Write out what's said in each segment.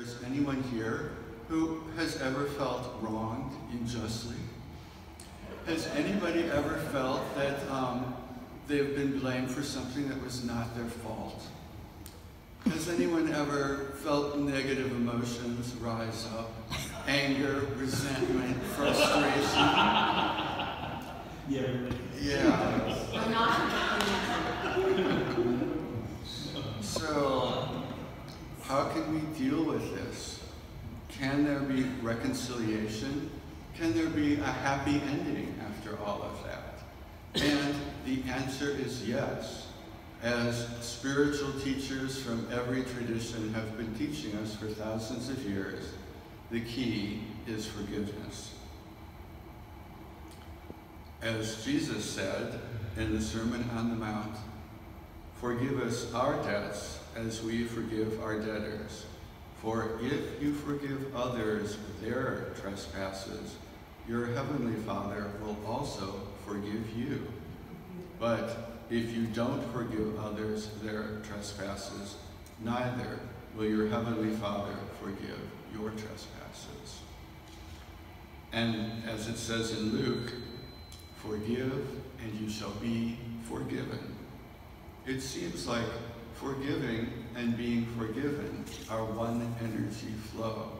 There's anyone here who has ever felt wronged unjustly? Has anybody ever felt that um, they've been blamed for something that was not their fault? Has anyone ever felt negative emotions rise up? Anger, resentment, frustration? Yeah. Yeah. I'm not. So, how can we deal with this? Can there be reconciliation? Can there be a happy ending after all of that? And the answer is yes. As spiritual teachers from every tradition have been teaching us for thousands of years, the key is forgiveness. As Jesus said in the Sermon on the Mount, forgive us our debts as we forgive our debtors. For if you forgive others their trespasses, your heavenly Father will also forgive you. But if you don't forgive others their trespasses, neither will your heavenly Father forgive your trespasses. And as it says in Luke, forgive and you shall be forgiven. It seems like forgiving and being forgiven are one energy flow.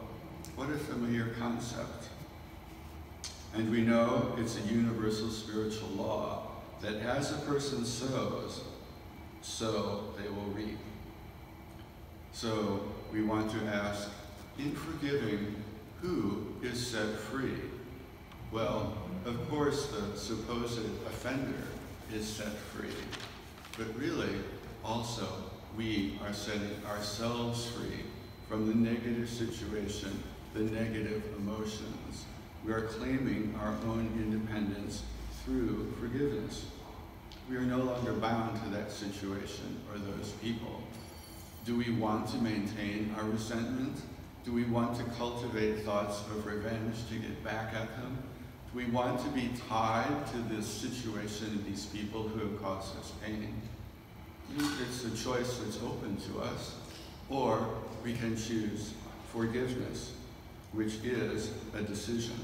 What a familiar concept. And we know it's a universal spiritual law that as a person sows, so they will reap. So we want to ask, in forgiving, who is set free? Well, of course, the supposed offender is set free, but really, also, we are setting ourselves free from the negative situation, the negative emotions. We are claiming our own independence through forgiveness. We are no longer bound to that situation or those people. Do we want to maintain our resentment? Do we want to cultivate thoughts of revenge to get back at them? We want to be tied to this situation and these people who have caused us pain? It's a choice that's open to us. Or we can choose forgiveness, which is a decision.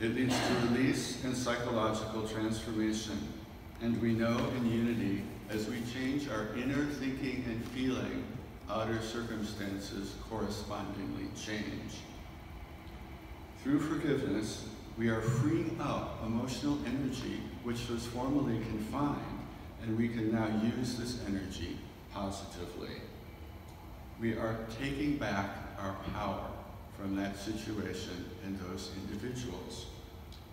It leads to release and psychological transformation. And we know in unity, as we change our inner thinking and feeling, outer circumstances correspondingly change. Through forgiveness, we are freeing up emotional energy which was formerly confined, and we can now use this energy positively. We are taking back our power from that situation and those individuals,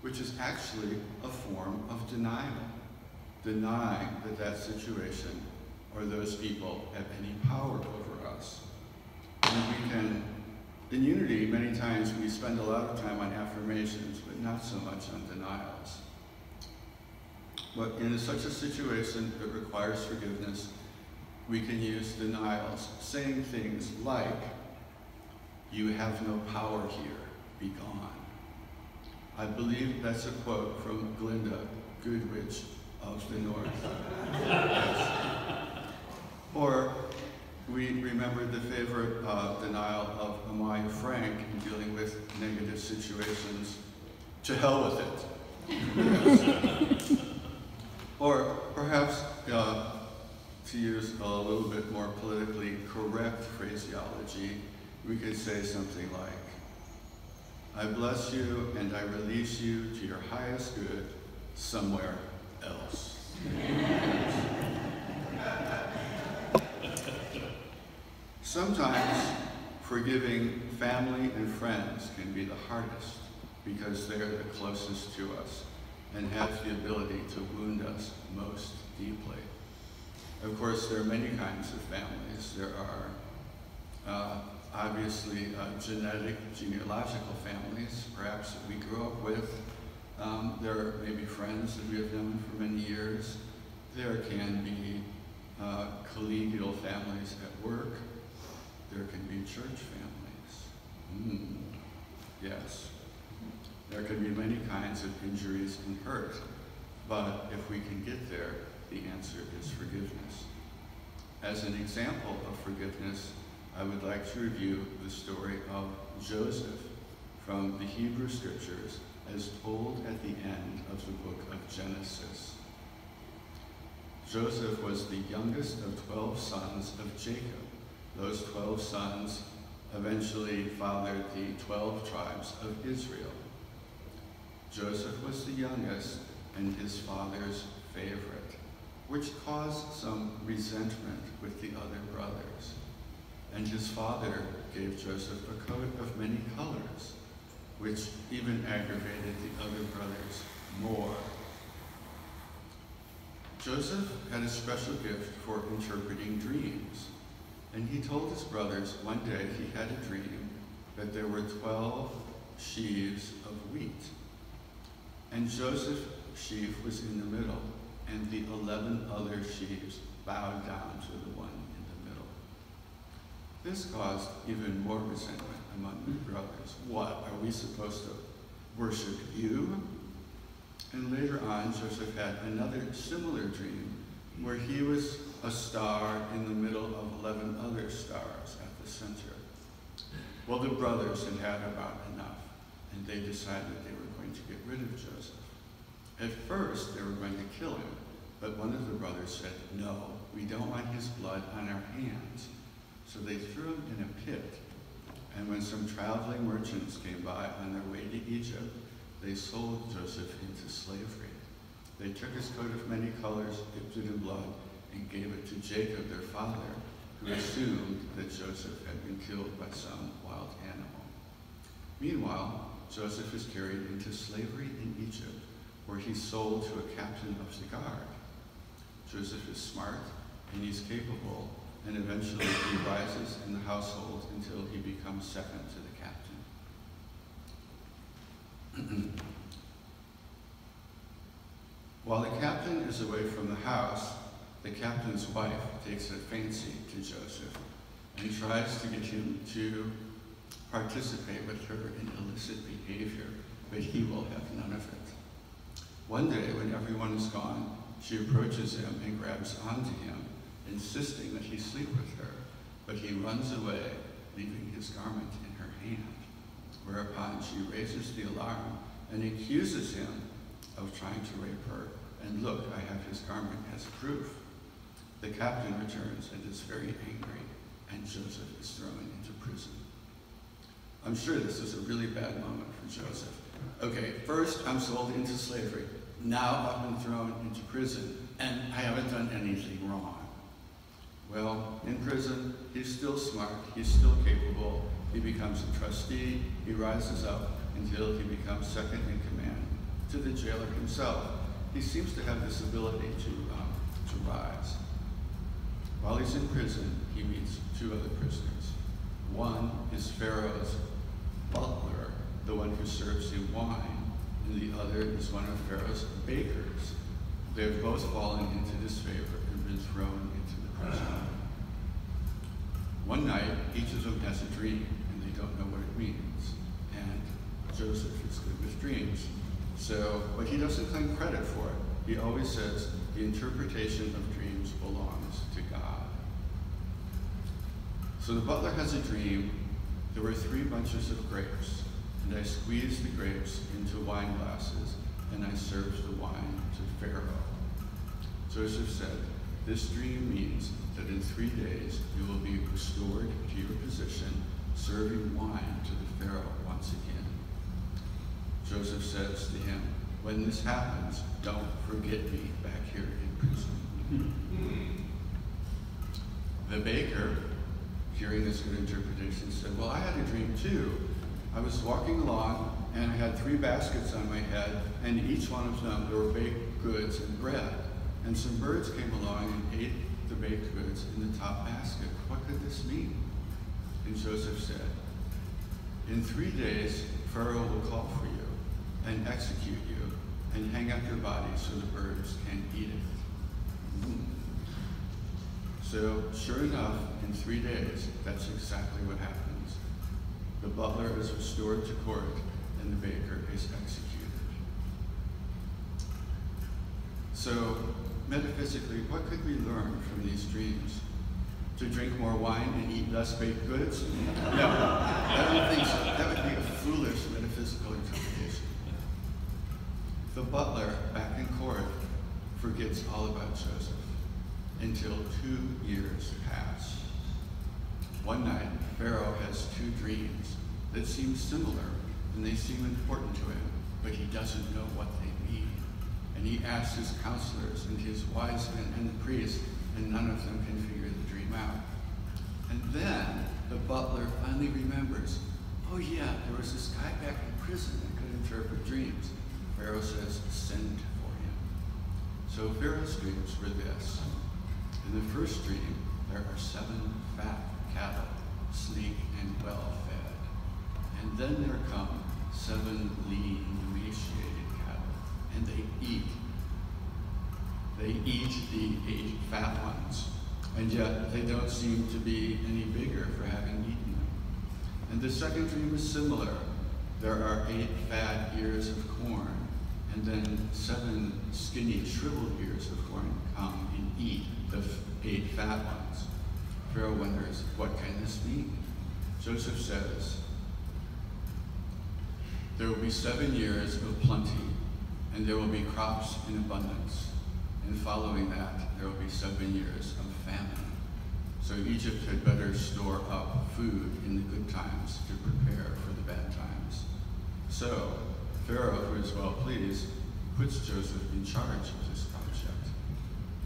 which is actually a form of denial, denying that that situation or those people have any power over us. And we can, in unity, many times we spend a lot of time on affirmations, but not so much on denials. But in such a situation that requires forgiveness, we can use denials, saying things like, you have no power here, be gone. I believe that's a quote from Glinda Good Witch of the North. or we remember the favorite uh, denial of Amaya Frank in dealing with negative situations. To hell with it. or perhaps uh, to use a little bit more politically correct phraseology, we could say something like, I bless you and I release you to your highest good somewhere else. Sometimes forgiving family and friends can be the hardest because they're the closest to us and have the ability to wound us most deeply. Of course, there are many kinds of families. There are uh, obviously uh, genetic, genealogical families, perhaps that we grew up with. Um, there are maybe friends that we have known for many years. There can be uh, collegial families at work. There can be church families. Mm. Yes. There can be many kinds of injuries and hurt. But if we can get there, the answer is forgiveness. As an example of forgiveness, I would like to review the story of Joseph from the Hebrew Scriptures as told at the end of the book of Genesis. Joseph was the youngest of 12 sons of Jacob. Those 12 sons eventually fathered the 12 tribes of Israel. Joseph was the youngest and his father's favorite, which caused some resentment with the other brothers. And his father gave Joseph a coat of many colors, which even aggravated the other brothers more. Joseph had a special gift for interpreting dreams, and he told his brothers one day he had a dream that there were 12 sheaves of wheat. And Joseph's sheaf was in the middle, and the 11 other sheaves bowed down to the one in the middle. This caused even more resentment among the brothers. What, are we supposed to worship you? And later on, Joseph had another similar dream where he was a star in the middle of 11 other stars at the center. Well, the brothers had had about enough, and they decided they were going to get rid of Joseph. At first, they were going to kill him, but one of the brothers said, no, we don't want his blood on our hands. So they threw him in a pit, and when some traveling merchants came by on their way to Egypt, they sold Joseph into slavery. They took his coat of many colors, dipped it in blood, and gave it to Jacob, their father, who assumed that Joseph had been killed by some wild animal. Meanwhile, Joseph is carried into slavery in Egypt, where he's sold to a captain of the guard. Joseph is smart and he's capable, and eventually he rises in the household until he becomes second to the captain. While the captain is away from the house, the captain's wife takes a fancy to Joseph and tries to get him to participate with her in illicit behavior, but he will have none of it. One day, when everyone is gone, she approaches him and grabs onto him, insisting that he sleep with her, but he runs away, leaving his garment in her hand, whereupon she raises the alarm and accuses him of trying to rape her, and look, I have his garment as proof. The captain returns and is very angry, and Joseph is thrown into prison. I'm sure this is a really bad moment for Joseph. Okay, first I'm sold into slavery. Now I've been thrown into prison, and I haven't done anything wrong. Well, in prison, he's still smart, he's still capable. He becomes a trustee, he rises up until he becomes second in command to the jailer himself. He seems to have this ability to, um, to rise. While he's in prison, he meets two other prisoners. One is Pharaoh's butler, the one who serves him wine, and the other is one of Pharaoh's bakers. They have both fallen into disfavor and been thrown into the prison. One night, each of them has a dream, and they don't know what it means. And Joseph is good with dreams. So, but he doesn't claim credit for it. He always says the interpretation of dreams belongs to God. So the butler has a dream. There were three bunches of grapes, and I squeezed the grapes into wine glasses, and I served the wine to Pharaoh. Joseph said, This dream means that in three days you will be restored to your position, serving wine to the Pharaoh once again. Joseph says to him, When this happens, don't forget me back here in prison. The baker, hearing this good interpretation, said, Well, I had a dream too. I was walking along and I had three baskets on my head, and each one of them there were baked goods and bread. And some birds came along and ate the baked goods in the top basket. What could this mean? And Joseph said, In three days, Pharaoh will call for you and execute you and hang up your body so the birds can eat it. So, sure enough, in three days, that's exactly what happens. The butler is restored to court and the baker is executed. So, metaphysically, what could we learn from these dreams? To drink more wine and eat less baked goods? No, don't think so. That would be a foolish metaphysical interpretation. The butler back in court forgets all about Joseph until two years pass. One night, Pharaoh has two dreams that seem similar and they seem important to him, but he doesn't know what they mean. And he asks his counselors and his wise men and the priests, and none of them can figure the dream out. And then the butler finally remembers, oh yeah, there was this guy back in prison that could interpret dreams. Pharaoh says, send for him. So Pharaoh's dreams were this. In the first dream, there are seven fat cattle, sleek and well fed. And then there come seven lean, emaciated cattle, and they eat. They eat the eight fat ones, and yet they don't seem to be any bigger for having eaten them. And the second dream is similar. There are eight fat ears of corn, and then seven skinny, shriveled ears of corn come and eat the eight fat ones. Pharaoh wonders, what can this mean? Joseph says, there will be seven years of plenty, and there will be crops in abundance. And following that, there will be seven years of famine. So Egypt had better store up food in the good times to prepare for the bad times. So Pharaoh, who is well pleased, puts Joseph in charge of this project.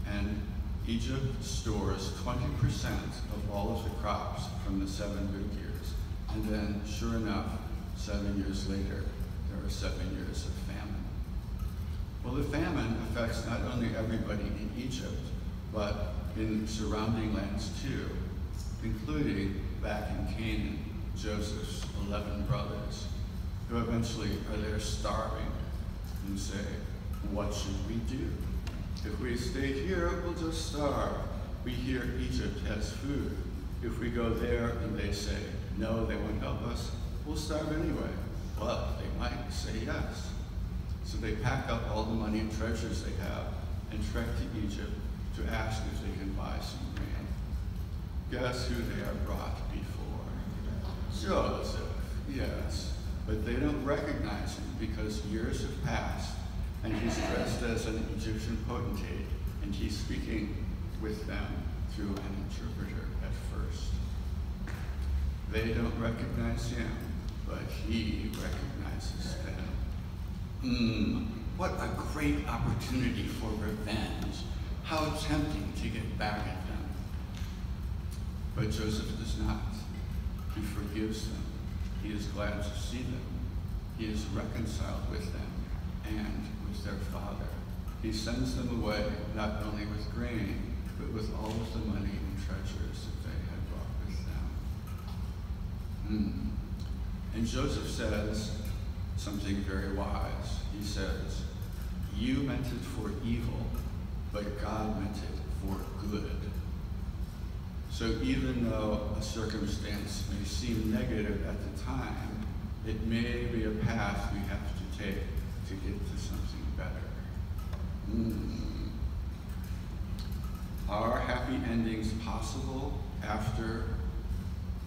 And Egypt stores 20% of all of the crops from the seven good years. And then, sure enough, seven years later, there are seven years of famine. Well, the famine affects not only everybody in Egypt, but in surrounding lands too, including back in Canaan, Joseph's 11 brothers, who eventually are there starving and say, what should we do? If we stay here, we'll just starve. We hear Egypt has food. If we go there and they say, no, they won't help us, we'll starve anyway. But they might say yes. So they pack up all the money and treasures they have and trek to Egypt to ask if they can buy some grain. Guess who they are brought before? Joseph, yes. But they don't recognize him because years have passed and he's dressed as an Egyptian potentate and he's speaking with them through an interpreter at first. They don't recognize him, but he recognizes them. Mmm, what a great opportunity for revenge. How tempting to get back at them. But Joseph does not. He forgives them. He is glad to see them. He is reconciled with them and with their father. He sends them away not only with grain, but with all of the money and treasures that they had brought with them. Mm. And Joseph says something very wise. He says, You meant it for evil, but God meant it for good. So even though a circumstance may seem negative at the time, it may be a path we have to take to get to something better. Mm. Are happy endings possible after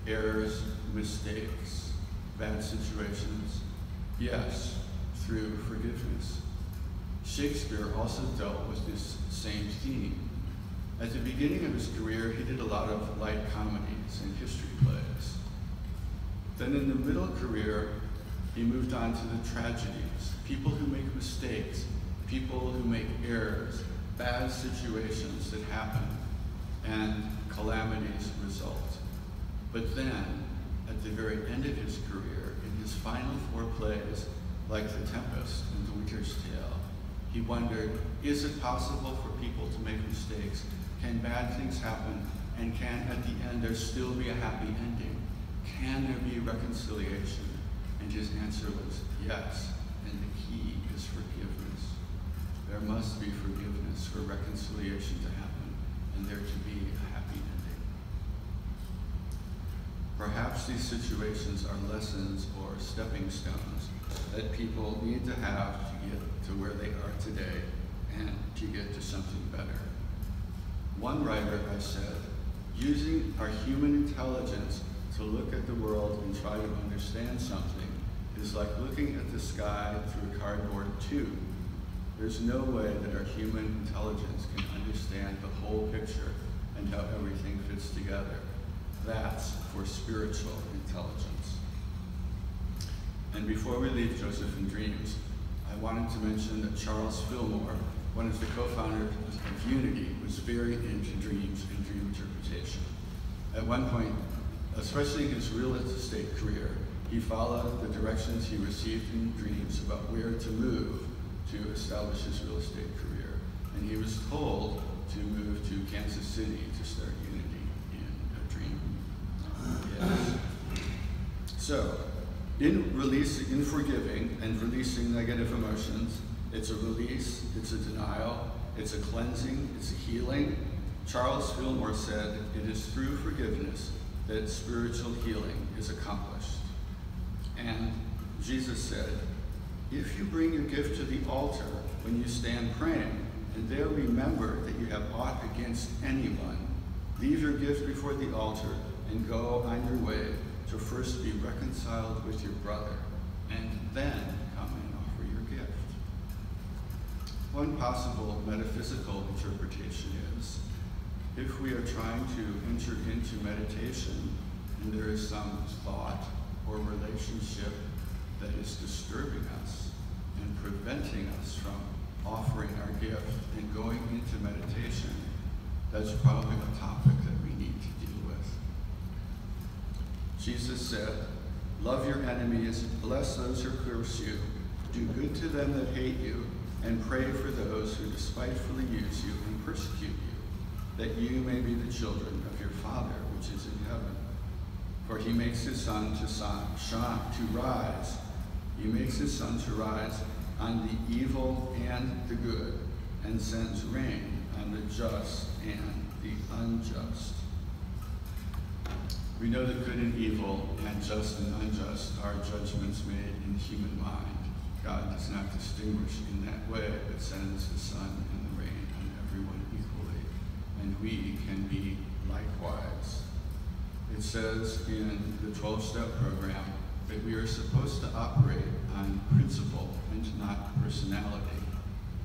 errors, mistakes, bad situations? Yes, through forgiveness. Shakespeare also dealt with this same theme. At the beginning of his career, he did a lot of light comedies and history plays. Then in the middle career, he moved on to the tragedies, people who make mistakes, people who make errors, bad situations that happen, and calamities result. But then, at the very end of his career, in his final four plays, like The Tempest and The Winter's Tale, he wondered, is it possible for people to make mistakes? Can bad things happen? And can, at the end, there still be a happy ending? Can there be reconciliation? And his answer was yes, and the key is forgiveness. There must be forgiveness for reconciliation to happen and there to be a happy ending. Perhaps these situations are lessons or stepping stones that people need to have to get to where they are today and to get to something better. One writer has said, using our human intelligence to look at the world and try to understand something is like looking at the sky through a cardboard tube. There's no way that our human intelligence can understand the whole picture and how everything fits together. That's for spiritual intelligence. And before we leave Joseph in Dreams, I wanted to mention that Charles Fillmore, one of the co-founders of Unity, was very into dreams and dream interpretation. At one point, especially in his real estate career, he followed the directions he received in dreams about where to move to establish his real estate career. And he was told to move to Kansas City to start Unity in a dream. Yes. So, in releasing, in forgiving and releasing negative emotions, it's a release, it's a denial, it's a cleansing, it's a healing. Charles Fillmore said, it is through forgiveness that spiritual healing is accomplished. And Jesus said, if you bring your gift to the altar when you stand praying, and there remember that you have aught against anyone, leave your gift before the altar and go on your way to first be reconciled with your brother, and then come and offer your gift. One possible metaphysical interpretation is, if we are trying to enter into meditation and there is some thought or relationship that is disturbing us and preventing us from offering our gift and going into meditation, that's probably a topic that we need to deal with. Jesus said, Love your enemies, bless those who curse you, do good to them that hate you, and pray for those who despitefully use you and persecute you, that you may be the children of your Father which is in heaven. For he makes his sun to shine, to rise. He makes his sun to rise on the evil and the good, and sends rain on the just and the unjust. We know that good and evil, and just and unjust, are judgments made in the human mind. God does not distinguish in that way, but sends the sun and the rain on everyone equally, and we can be likewise. It says in the 12-step program that we are supposed to operate on principle and not personality.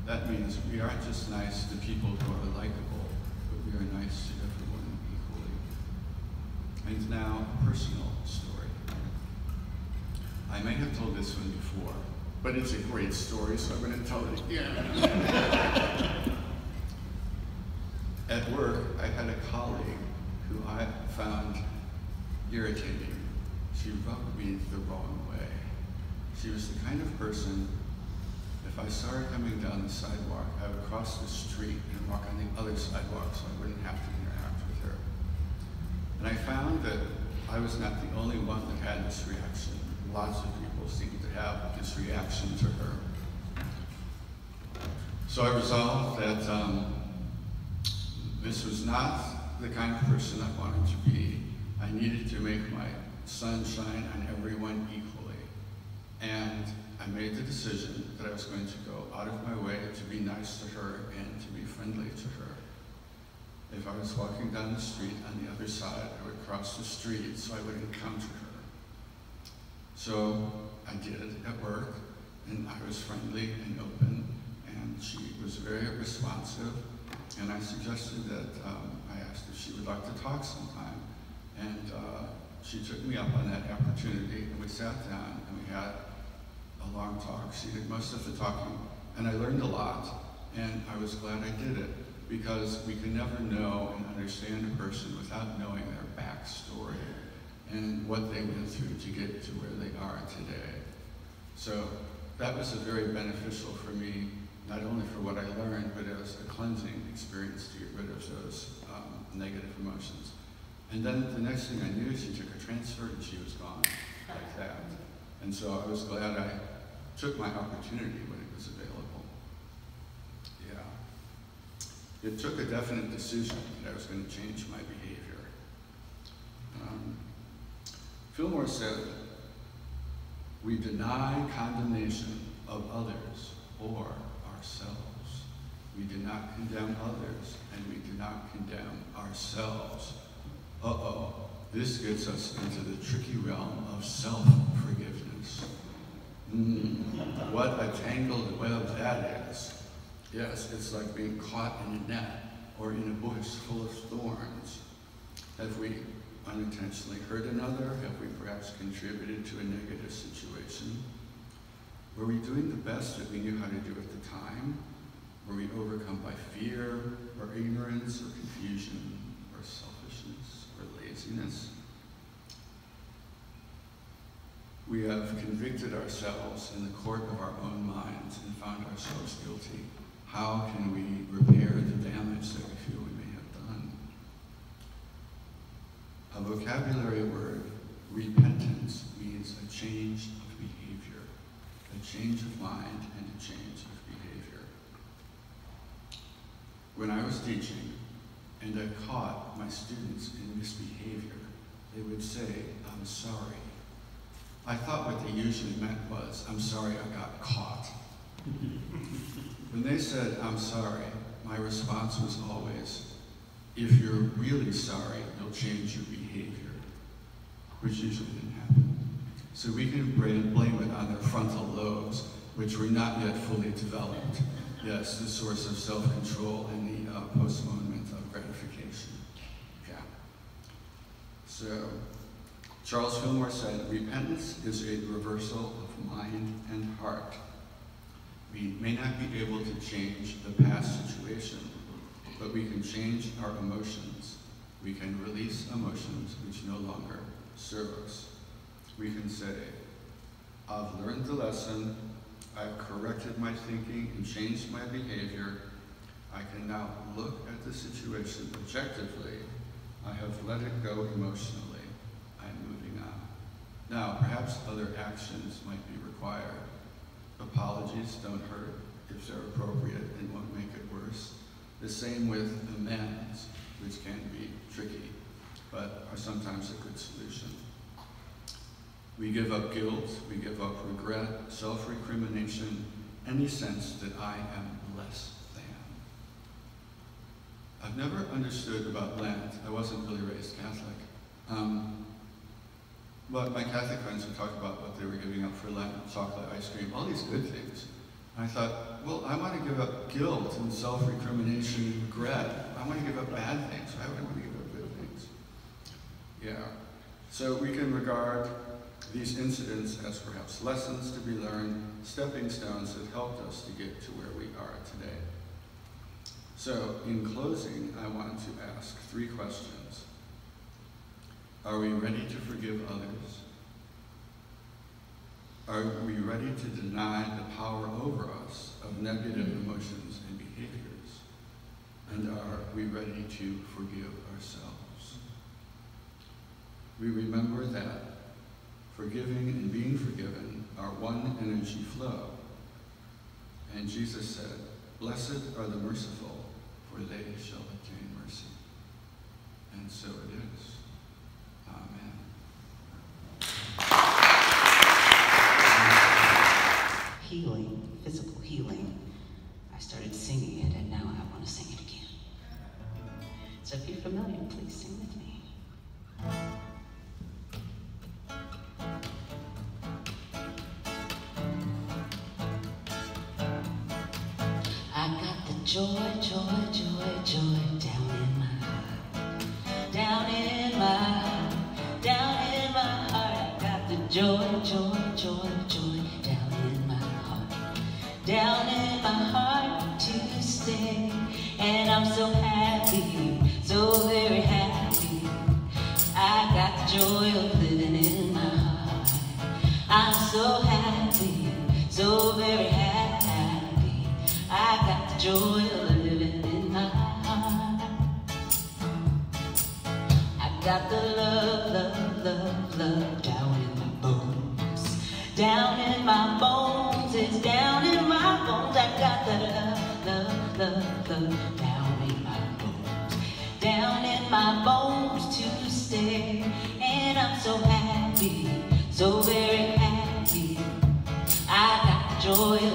That means we aren't just nice to people who are likable, but we are nice to everyone equally. And now, a personal story. I may have told this one before, but it's a great story, so I'm going to tell it again. At work, I had a colleague who I found irritating. She rubbed me the wrong way. She was the kind of person, if I saw her coming down the sidewalk, I would cross the street and walk on the other sidewalk so I wouldn't have to interact with her. And I found that I was not the only one that had this reaction. Lots of people seemed to have this reaction to her. So I resolved that um, this was not the kind of person I wanted to be. I needed to make my sun shine on everyone equally. And I made the decision that I was going to go out of my way to be nice to her and to be friendly to her. If I was walking down the street on the other side, I would cross the street so I would encounter her. So I did at work, and I was friendly and open, and she was very responsive. And I suggested that um, she would like to talk sometime. And uh, she took me up on that opportunity, and we sat down and we had a long talk. She did most of the talking, and I learned a lot. And I was glad I did it because we can never know and understand a person without knowing their backstory and what they went through to get to where they are today. So that was a very beneficial for me, not only for what I learned, but as a cleansing experience to get rid of those negative emotions. And then the next thing I knew, she took a transfer and she was gone like that. And so I was glad I took my opportunity when it was available. Yeah. It took a definite decision that I was going to change my behavior. Um, Fillmore said, we deny condemnation of others or ourselves. We do not condemn others and we do not condemn ourselves Uh-oh, this gets us into the tricky realm of self-forgiveness. Mm, what a tangled web that is. Yes, it's like being caught in a net or in a bush full of thorns. Have we unintentionally hurt another? Have we perhaps contributed to a negative situation? Were we doing the best that we knew how to do? We overcome by fear or ignorance or confusion or selfishness or laziness? We have convicted ourselves in the court of our own minds and found ourselves guilty. How can we repair the damage that we feel we may have done? A vocabulary word, repentance, means a change of behavior, a change of mind and a change of behavior. When I was teaching and I caught my students in misbehavior, they would say, I'm sorry. I thought what they usually meant was, I'm sorry I got caught. when they said, I'm sorry, my response was always, if you're really sorry, you'll change your behavior, which usually didn't happen. So we can blame it on their frontal lobes, which were not yet fully developed. Yes, the source of self-control and postponement of gratification. Yeah. So, Charles Fillmore said, repentance is a reversal of mind and heart. We may not be able to change the past situation, but we can change our emotions. We can release emotions which no longer serve us. We can say, I've learned the lesson, I've corrected my thinking and changed my behavior. I can now look at the situation objectively. I have let it go emotionally. I'm moving on. Now, perhaps other actions might be required. Apologies don't hurt if they're appropriate and won't make it worse. The same with amends, which can be tricky, but are sometimes a good solution. We give up guilt, we give up regret, self-recrimination, any sense that I am less. I've never understood about Lent. I wasn't really raised Catholic. Um, but my Catholic friends would talk about what they were giving up for Lent, chocolate, ice cream, all these good things. And I thought, well, I want to give up guilt and self-recrimination, and regret. I want to give up bad things. Why would I want to give up good things? Yeah. So we can regard these incidents as perhaps lessons to be learned, stepping stones that helped us to get to where we are today. So, in closing, I want to ask three questions. Are we ready to forgive others? Are we ready to deny the power over us of negative emotions and behaviors? And are we ready to forgive ourselves? We remember that forgiving and being forgiven are one energy flow. And Jesus said, Blessed are the merciful, for they shall obtain mercy. And so it is. Amen. Healing, physical healing. I started singing it and now I want to sing it again. So if you're familiar, please sing with me. Joy, joy, joy, joy down in my heart. Down in my heart, down in my heart. Got the joy, joy, joy, joy down in my heart. Down in my heart got the love, love, love, love down in my bones. Down in my bones, it's down in my bones. I got the love, love, love, love down in my bones. Down in my bones to stay. And I'm so happy, so very happy. I got the joy